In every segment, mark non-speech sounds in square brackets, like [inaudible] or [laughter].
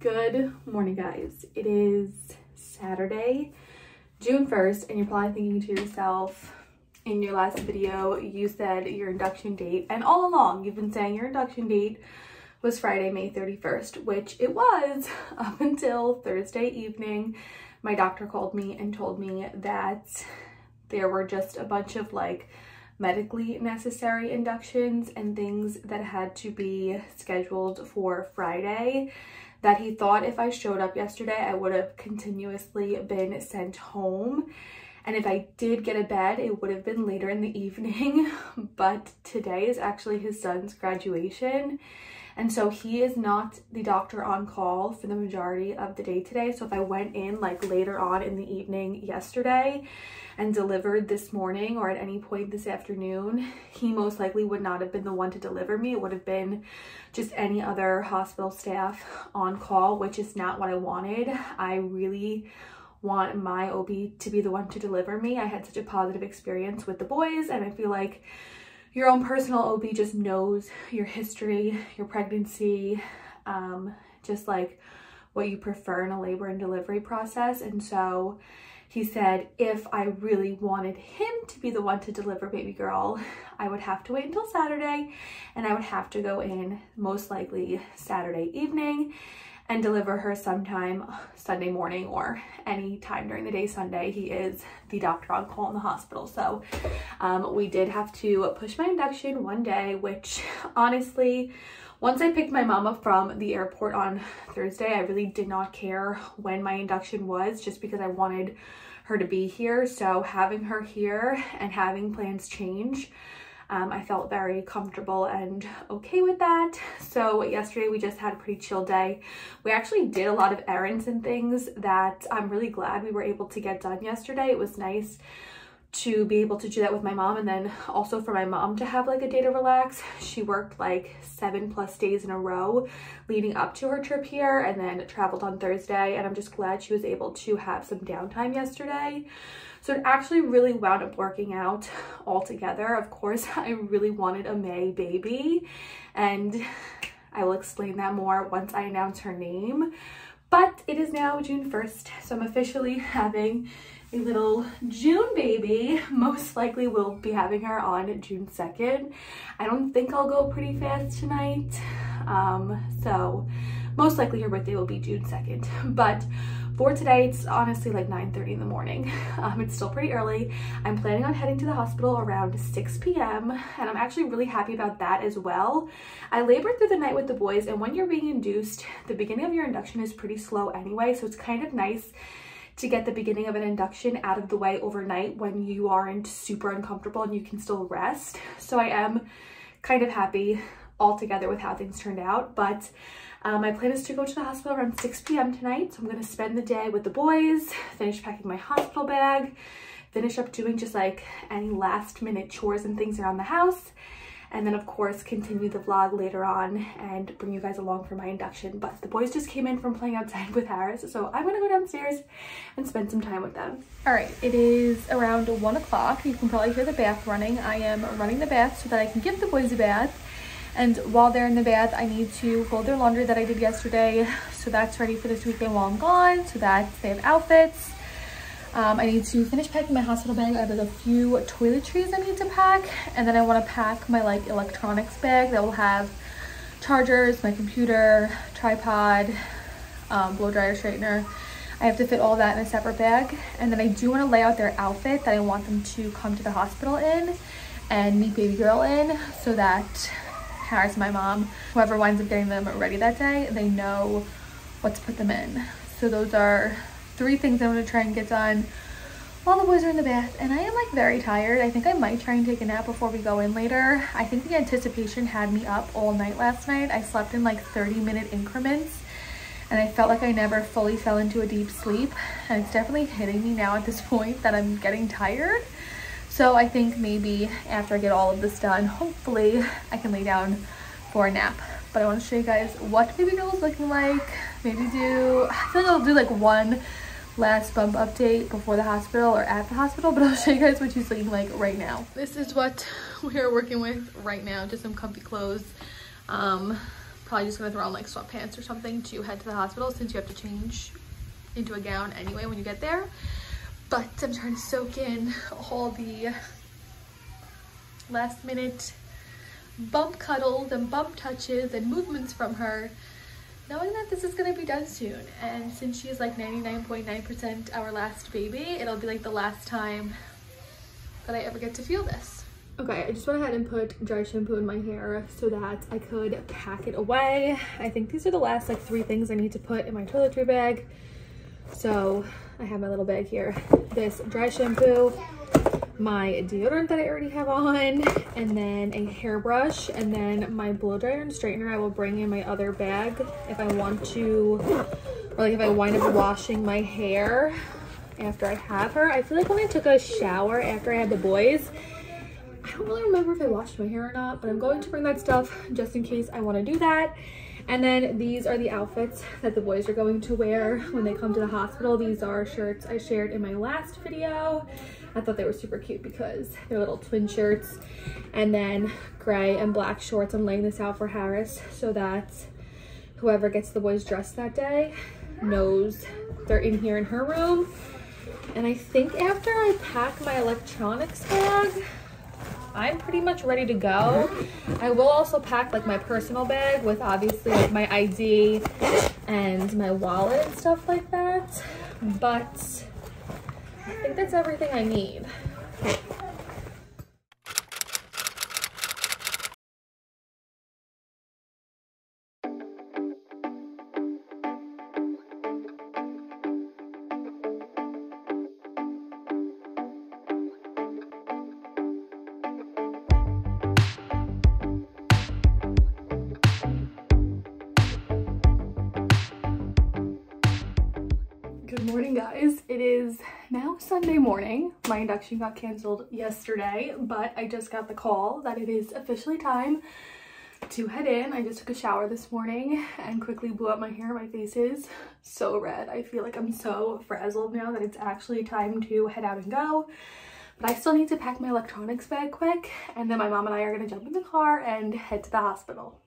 Good morning, guys. It is Saturday, June 1st, and you're probably thinking to yourself, in your last video, you said your induction date, and all along you've been saying your induction date was Friday, May 31st, which it was [laughs] up until Thursday evening. My doctor called me and told me that there were just a bunch of like medically necessary inductions and things that had to be scheduled for Friday that he thought if I showed up yesterday, I would have continuously been sent home. And if I did get a bed, it would have been later in the [laughs] evening. but today is actually his son's graduation. And so he is not the doctor on call for the majority of the day today. So if I went in like later on in the evening yesterday and delivered this morning or at any point this afternoon, he most likely would not have been the one to deliver me. It would have been just any other hospital staff on call, which is not what I wanted. I really want my OB to be the one to deliver me. I had such a positive experience with the boys and I feel like your own personal OB just knows your history, your pregnancy, um, just like what you prefer in a labor and delivery process. And so he said if I really wanted him to be the one to deliver baby girl, I would have to wait until Saturday and I would have to go in most likely Saturday evening and deliver her sometime Sunday morning or any time during the day Sunday. He is the doctor on call in the hospital. So um, we did have to push my induction one day, which honestly, once I picked my up from the airport on Thursday, I really did not care when my induction was just because I wanted her to be here. So having her here and having plans change, um, I felt very comfortable and okay with that. [laughs] So yesterday we just had a pretty chill day. We actually did a lot of errands and things that I'm really glad we were able to get done yesterday. It was nice to be able to do that with my mom and then also for my mom to have like a day to relax. She worked like seven plus days in a row leading up to her trip here and then traveled on Thursday and I'm just glad she was able to have some downtime yesterday. So it actually really wound up working out [laughs] all together. Of course, [laughs] I really wanted a May baby and I will explain that more once I announce her name. But it is now June 1st, so I'm officially [laughs] having a little June baby. Most likely we'll be having her on June 2nd. I don't think I'll go pretty fast tonight. Um, so most likely her birthday will be June 2nd. But for today, it's honestly like 9.30 in the morning. [laughs] Um, it's still pretty early. I'm planning on heading to the hospital around 6 p.m. and I'm actually really happy about that as well. I labored through the night with the boys and when you're being induced, the beginning of your induction is pretty slow anyway, so it's kind of nice to get the beginning of an induction out of the way overnight when you aren't super uncomfortable and you can still rest. So I am kind of happy altogether with how things turned out, but um, my plan is to go to the hospital around 6 p.m. tonight. So I'm going to spend the day with the boys, finish packing my hospital bag, finish up doing just like any last minute chores and things around the house and then of course continue the vlog later on and bring you guys along for my induction but the boys just came in from playing outside [laughs] with Harris so I'm gonna go downstairs and spend some time with them all right it is around one o'clock you can probably hear the bath running I am running the bath so that I can give the boys a bath and while they're in the bath I need to fold their laundry that I did yesterday so that's ready for this weekend while I'm gone so that they have outfits um, I need to finish packing my hospital bag. I have a few toiletries I need to pack. And then I want to pack my like electronics bag that will have chargers, my computer, tripod, um, blow dryer straightener. I have to fit all that in a separate bag. And then I do want to lay out their outfit that I want them to come to the hospital in and meet baby girl in so that Harris, my mom, whoever winds up getting them ready that day, they know what to put them in. So those are three things I'm going to try and get done while the boys are in the bath. And I am like very tired. I think I might try and take a nap before we go in later. I think the anticipation had me up all night last night. I slept in like 30 minute increments and I felt like I never fully fell into a deep sleep. And it's definitely hitting me now at this [laughs] point that I'm getting tired. So I think maybe after I get all of this done, hopefully I can lay down for a nap. But I want to show you guys what baby girl is looking like. Maybe do, I feel like I'll do like one last bump update before the hospital or at the hospital, but I'll show you guys what she's looking like right now. This is what we are working with right now, just some comfy clothes. Um, probably just gonna throw on like sweatpants or something to head to the hospital since you have to change into a gown anyway when you get there. But I'm trying to soak in all the last minute bump cuddles and bump touches and movements from her knowing that this is going to be done soon and since she is like 99.9% our last baby it'll be like the last time that I ever get to feel this. Okay, I just went ahead and put dry shampoo in my hair so that I could pack it away. I think these are the last like three things I need to put in my toiletry bag. So I have my little bag here. This dry shampoo, my deodorant that I already have on, and then a hairbrush, and then my blow dryer and straightener I will bring in my other bag if I want to, or like if I wind up washing my hair after I have her. I feel like when I took a shower after I had the boys, I don't really remember if I washed my hair or not, but I'm going to bring that stuff just in case I want to do that. And then these are the outfits that the boys are going to wear when they come to the hospital. These are shirts I shared in my last video. I thought they were super cute because they're little twin shirts. And then gray and black shorts. I'm laying this out for Harris so that whoever gets the boys dressed that day knows they're in here in her room. And I think after I pack my electronics bag, I'm pretty much ready to go. I will also pack like my personal bag with obviously like my ID and my wallet and stuff like that. But I think that's everything I need. Guys it is now sunday morning. My induction got canceled yesterday but i just got the call that it is officially time to head in. I just took a shower this morning and quickly blew up my hair. My face is so red. I feel like i'm so frazzled now that it's actually time to head out and go. But i still need to pack my electronics bag quick and then my mom and i are to jump in the car and head to the hospital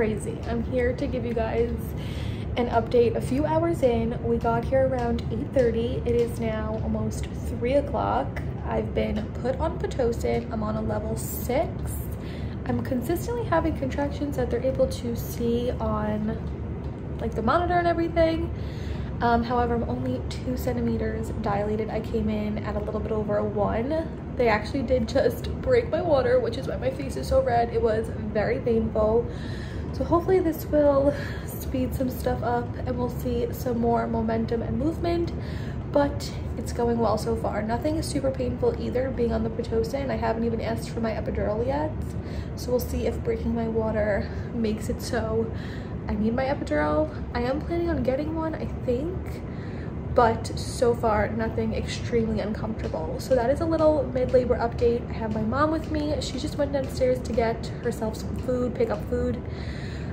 crazy. I'm here to give you guys an update a few hours in. We got here around 8.30. It is now almost 3 o'clock. I've been put on Pitocin. I'm on a level 6. I'm consistently having contractions that they're able to see on like the monitor and everything. Um, however, I'm only two centimeters dilated. I came in at a little bit over one. They actually did just break my water, which is why my face is so red. It was very painful. So hopefully this will speed some stuff up and we'll see some more momentum and movement, but it's going well so far. Nothing is super painful either being on the Pitocin. I haven't even asked for my epidural yet. So we'll see if breaking my water makes it so I need my epidural. I am planning on getting one, I think, but so far nothing extremely uncomfortable. So that is a little mid-labor update. I have my mom with me. She just went downstairs to get herself some food, pick up food.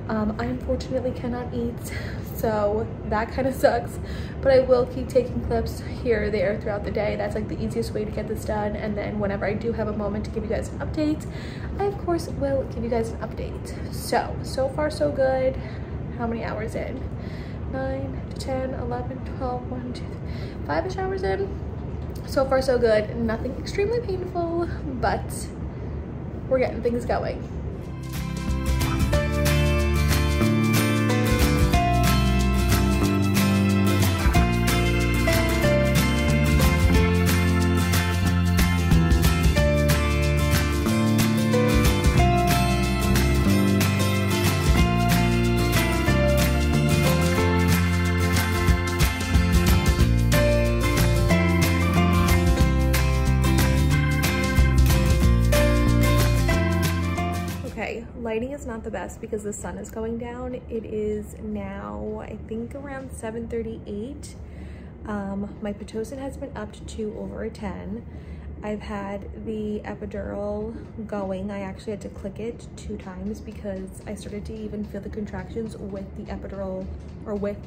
Um, I unfortunately cannot eat, so that kind of [laughs] sucks. But I will keep taking clips here or there throughout the day. That's like the easiest way to get this done. And then whenever I do have a moment to give you guys an update, I of course will give you guys an update. So, so far so good. How many hours in? 9 to 10, 11, 12, 1, 2, 5-ish hours in. So far so good. Nothing extremely painful, but we're getting things going. Lighting is not the best because the sun is going down. It is now, I think around 7.38. Um, my Pitocin has been upped to over a 10. I've had the epidural going. I actually had to click it two times because I started to even feel the contractions with the epidural or with,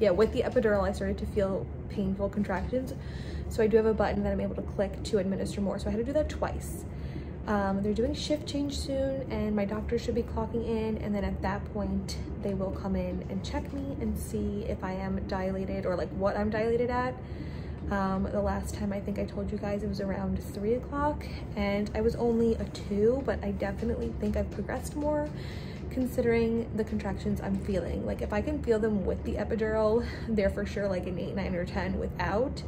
yeah, with the epidural, I started to feel painful contractions. So I do have a button that I'm able to click to administer more. So I had to do that twice. Um, they're doing shift change soon and my doctor should be clocking in and then at that point they will come in and check me and see if I am dilated or like what I'm dilated at. Um, the last time I think I told you guys it was around three o'clock and I was only a two, but I definitely think I've progressed more considering the contractions I'm feeling. Like if I can feel them with the epidural, they're for sure like an eight, nine or 10 without.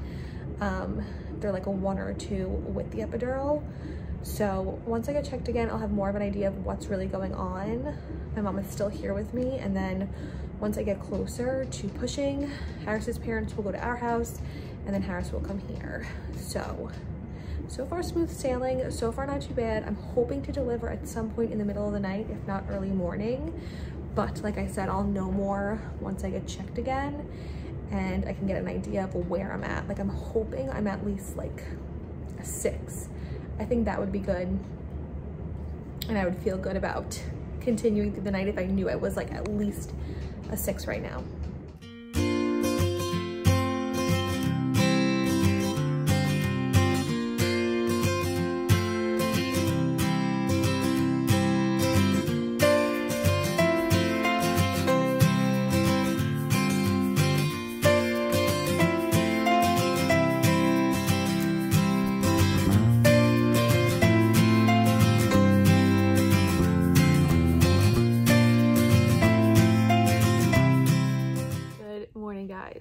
Um, they're like a one or a two with the epidural. So once I get checked again, I'll have more of an idea of what's really going on. My mom is still here with me. And then once I get closer to pushing, Harris's parents will go to our house and then Harris will come here. So, so far smooth sailing, so far not too bad. I'm hoping to deliver at some point in the middle of the night, if not early morning. But like I said, I'll know more once I get checked again and I can get an idea of where I'm at. Like I'm hoping I'm at least like a six I think that would be good. And I would feel good about continuing through the night if I knew I was like at least a six right now.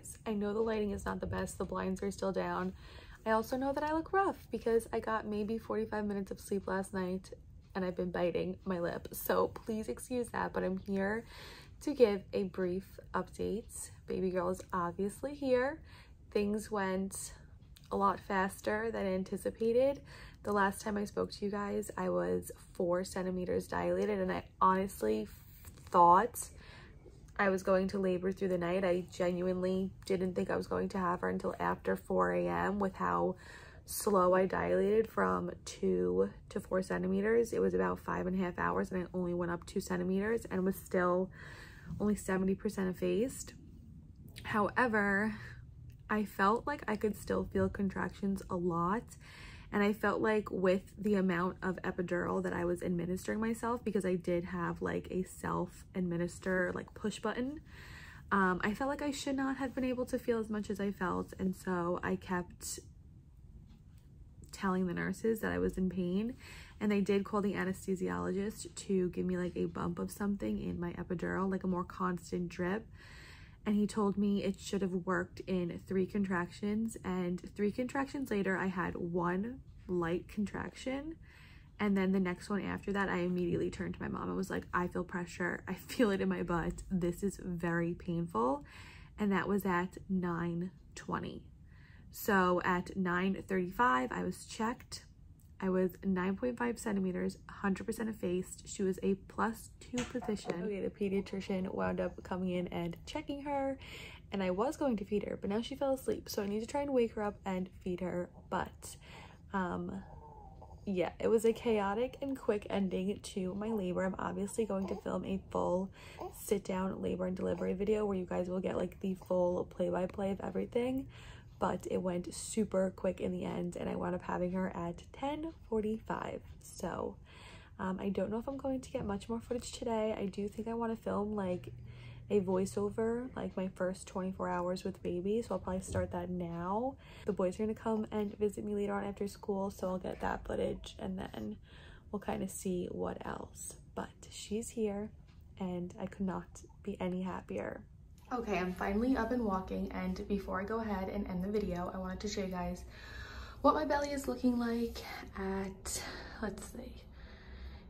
Is not the best. The blinds are still down. I also know that I look rough because I got maybe 45 minutes of sleep last night and I've been biting my lip. So please excuse that, but I'm here to give a brief update. Baby girl is obviously here. Things went a lot faster than anticipated. The last time I spoke to you guys, I was four centimeters dilated and I honestly thought I was going to labor through the night. I genuinely didn't think I was going to have her until after 4 a.m. with how slow I dilated from two to four centimeters. It was about five and a half hours and I only went up two centimeters and was still only 70% effaced. However, I felt like I could still feel contractions a lot and I felt like with the amount of epidural that I was administering myself, because I did have like a self-administer like push button, um, I felt like I should not have been able to feel as much as I felt. And so I kept telling the nurses that I was in pain and they did call the anesthesiologist to give me like a bump of something in my epidural, like a more constant drip. And he told me it should have worked in three contractions and three contractions later, I had one light contraction. And then the next one after that, I immediately turned to my mom and was like, I feel pressure. [laughs] I feel it in my butt. This is very painful. And that was at 9.20. So at 9.35, I was checked. I was 9.5 centimeters, 100% effaced. She was a plus two position. Okay, the pediatrician wound up coming in and checking her and I was going to feed her, but now she fell asleep. So I need to try and wake her up and feed her. But um, yeah, it was a chaotic and quick ending to my labor. I'm obviously going to film a full sit down labor and delivery video where you guys will get like the full play by play of everything. But it went super quick in the end and I wound up having her at 10:45. So um, I don't know if I'm going to get much more footage today. I do think I want to film like a voiceover like my first 24 hours with baby so i'll probably start that now the boys are gonna come and visit me later on after school so i'll get that footage and then we'll kind of see what else but she's here and i could not be any happier okay i'm finally up and walking and before i go ahead and end the video i wanted to show you guys what my belly is looking like at let's see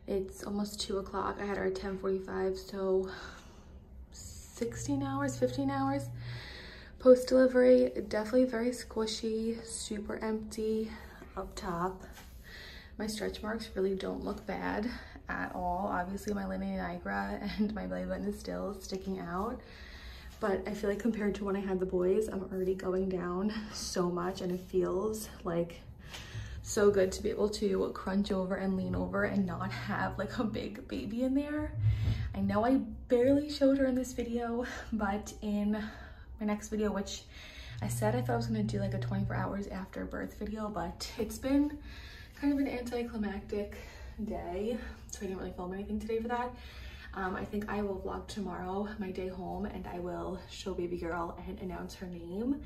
it's almost two o'clock i had our 1045, so 16 hours, 15 hours post-delivery. Definitely very squishy, super empty up top. My stretch marks really don't look bad at all. Obviously my linea nigra [laughs] and my belly button is still sticking out. But I feel like compared to when I had the boys, I'm already going down so much and it feels like so good to be able to crunch over and lean over and not have like a big baby in there. I know I barely showed her in this video, but in my next video, which I said I thought I was gonna do like a 24 hours after birth video, but it's been kind of an anticlimactic day, so I didn't really film anything today for that. Um, I think I will vlog tomorrow, my day home, and I will show baby girl and announce her name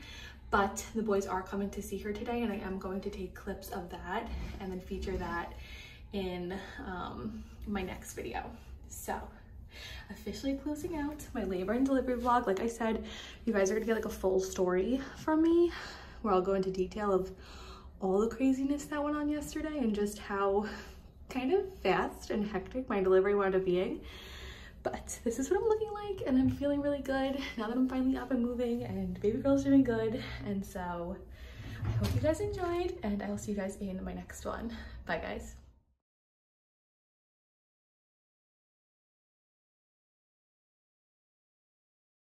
but the boys are coming to see her today and I am going to take clips of that and then feature that in um, my next video. So officially closing out my labor and delivery vlog. Like I said, you guys are gonna get like a full story from me where I'll go into detail of all the craziness that went on yesterday and just how kind of fast and hectic my delivery wound up being. But this is what I'm looking like and I'm feeling really good now that I'm finally up and moving and baby girl's doing good. And so I hope you guys enjoyed and I will see you guys in my next one. Bye guys.